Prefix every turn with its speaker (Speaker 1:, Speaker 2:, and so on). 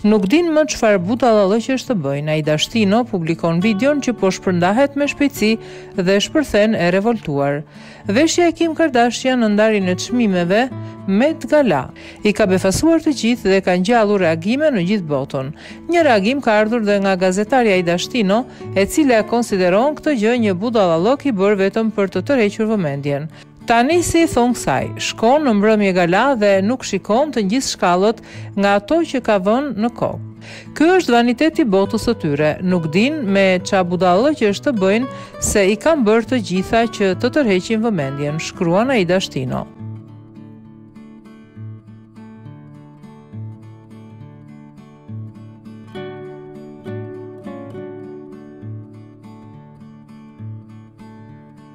Speaker 1: Nuk dinë më çfarë budallallëqesh të bëjnë, Aida Shtino publikon videon që po shpërndahet me shpejtësi dhe shpërthen e revoltuar. Veshja e Kim Kardashian në ndarjen e çmimeve Met Gala i ka befasuar të gjithë dhe ka ngjallur reagime në gjithë botën. Një reagim ka ardhur dhe nga gazetarja Aida Shtino, e cila e konsideron këtë gjë një budallallëk i bërë vetëm për të tërhequr vëmendjen. Tani si i thonë kësaj, shkon në mbrëmje gala dhe nuk shikon të ngjisë shkallët nga ato që ka vënë në kokë. Ky është vaniteti i botës së tyre, nuk dinë më ça budallallëqesh të bëjnë se i kanë bërë të gjitha që të tërheqin vëmendjen, shkruan Aida Shtino.